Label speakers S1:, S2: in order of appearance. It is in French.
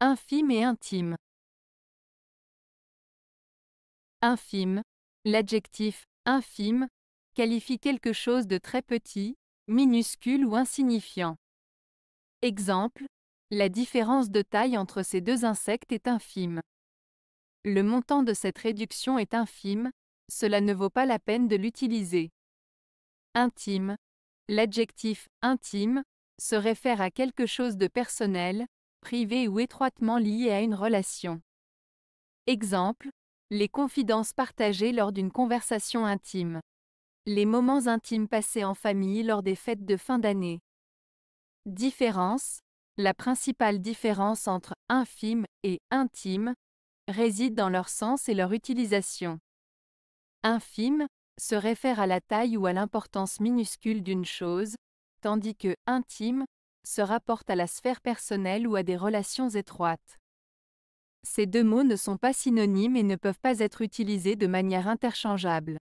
S1: Infime et intime. Infime. L'adjectif infime qualifie quelque chose de très petit, minuscule ou insignifiant. Exemple. La différence de taille entre ces deux insectes est infime. Le montant de cette réduction est infime, cela ne vaut pas la peine de l'utiliser. Intime. L'adjectif intime se réfère à quelque chose de personnel, privé ou étroitement lié à une relation. Exemple. Les confidences partagées lors d'une conversation intime. Les moments intimes passés en famille lors des fêtes de fin d'année. Différence. La principale différence entre infime et intime réside dans leur sens et leur utilisation. Infime se réfère à la taille ou à l'importance minuscule d'une chose, tandis que intime se rapporte à la sphère personnelle ou à des relations étroites. Ces deux mots ne sont pas synonymes et ne peuvent pas être utilisés de manière interchangeable.